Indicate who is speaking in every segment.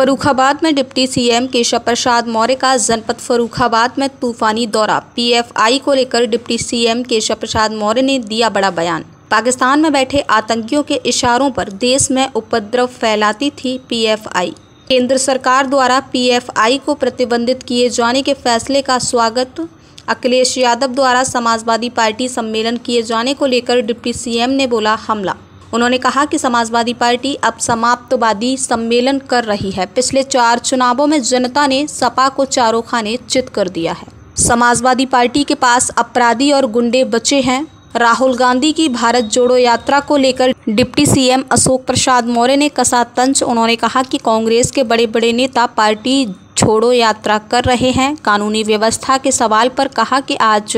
Speaker 1: फरुखाबाद में deputy CM Keshav Prasad Maurya का जनपद फरुखाबाद में तूफानी दौरा। पीएफआई को लेकर डिप्टी सीएम केशव प्रसाद मौर्य ने दिया बड़ा बयान। पाकिस्तान में बैठे आतंकियों के इशारों पर देश में उपद्रव फैलाती थी पीएफआई। केंद्र सरकार द्वारा पीएफआई को प्रतिबंधित किए जाने के फैसले का स्वागत। अखिलेश यादव द्वारा समाजवादी पार्टी सम्मेलन किए जाने को लेकर डिप्टी सीएम ने बोला हमला। उन्होंने कहा कि समाजवादी पार्टी अब समाप्तवादी सम्मेलन कर रही है। पिछले चार चुनावों में जनता ने सपा को चारों खाने चित कर दिया है। समाजवादी पार्टी के पास अपराधी और गुंडे बचे हैं। राहुल गांधी की भारत जोड़ो यात्रा को लेकर डिप्टी सीएम अशोक प्रसाद मौर्य ने कसा तंज। उन्होंने कहा कि कांग्रेस के बड़े बड़े नेता पार्टी छोड़ो यात्रा कर रहे हैं। कानूनी व्यवस्था के सवाल पर कहा कि आज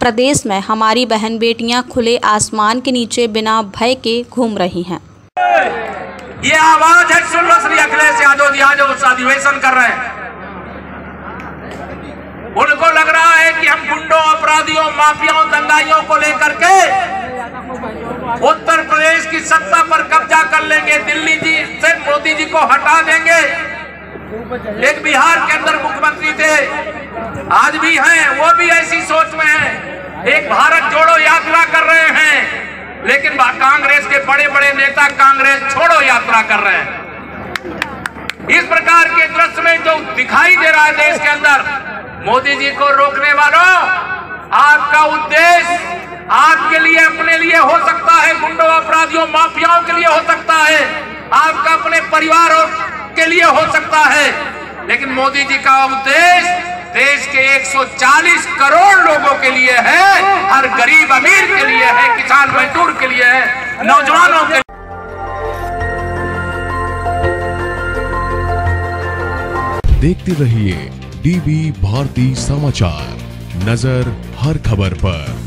Speaker 1: प्रदेश में हमारी बहन बेटियाँ खुले आसमान के नीचे बिना भय के घूम रही हैं।
Speaker 2: ये आवाज़ है, सुन लो श्री अखिलेश यादव जी, आज उस अधिवेशन कर रहे हैं। उनको लग रहा है कि हम गुंडों, अपराधियों, माफियाओं, दंगाइयों को लेकर के उत्तर प्रदेश की सत्ता पर कब्जा कर लेंगे दिल्ली जी से मोदी जी को हटा देंगे एक बिहार के अंदर मुख्यमंत्री थे, आज भी हैं, वो भी ऐसी सोच में हैं। एक भारत जोड़ो यात्रा कर रहे हैं, लेकिन कांग्रेस के बड़े बड़े नेता कांग्रेस छोड़ो यात्रा कर रहे हैं। इस प्रकार के दृश्य में जो दिखाई दे रहा है देश के अंदर, मोदी जी को रोकने वालों, आपका उद्देश्य आपके लिए, अपने लिए हो सकता है, गुंडों, अपराधियों, माफियाओं के लिए हो सकता है। आपका अपने परिवार और के लिए हो सकता है। लेकिन मोदी जी का उद्देश्य देश के 140 करोड़ लोगों के लिए है। हर गरीब अमीर के लिए है, किसान मजदूर के लिए है, नौजवानों के
Speaker 3: देखते रहिए डीबी भारती समाचार, नज़र हर खबर पर।